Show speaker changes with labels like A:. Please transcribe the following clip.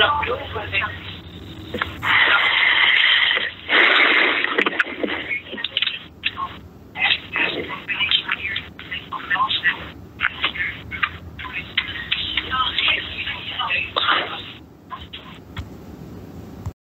A: Não, eu vou fazer.